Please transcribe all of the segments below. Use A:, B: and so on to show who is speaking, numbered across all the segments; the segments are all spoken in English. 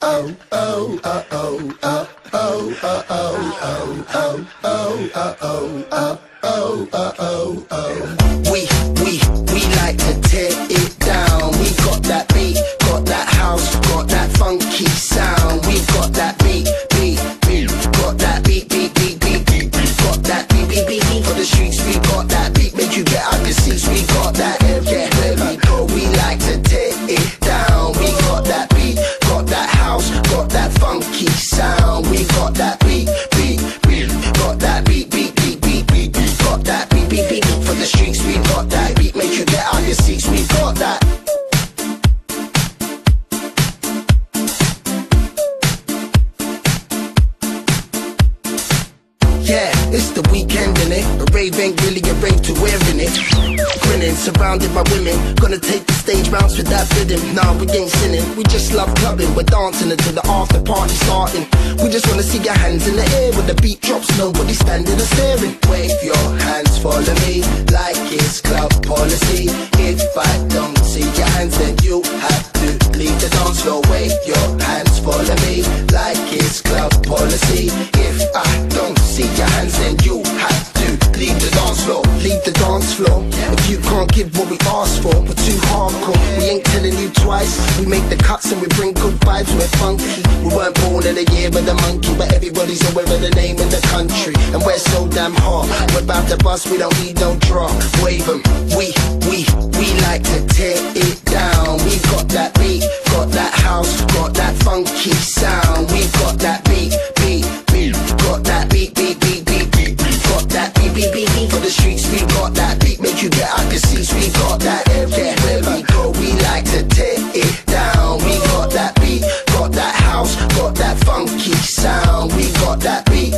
A: oh, oh, oh, oh, oh, oh, oh, oh, oh, oh, oh, oh. We, we, we like to tear it down. We got that beat, got that house, got that funky sound. We got that Yeah, it's the weekend in it. A rave ain't really a rave to wearing it. Grinning, surrounded by women. Gonna take the stage rounds with that rhythm. Nah, we ain't sinning. We just love clubbing. We're dancing until the after party starting. We just wanna see your hands in the air when the beat drops. Nobody standing or staring. Wave your hands, follow me like it's club policy. If I don't see your hands, then you have to leave the dance floor. Wave your hands, follow me like it's club policy. If I don't hands, then you have to leave the dance floor. Leave the dance floor. If you can't give what we asked for, we're too hardcore. We ain't telling you twice. We make the cuts and we bring good vibes. We're funky. We weren't born in the year of the monkey, but everybody's aware of the name in the country. And we're so damn hot. We're about to bust. We don't need no drop. Wave 'em. We, we, we like to tear it down. We got that beat, got that house, got that funky sound. We got that funky sound. We got that beat,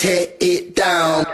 A: tear it down.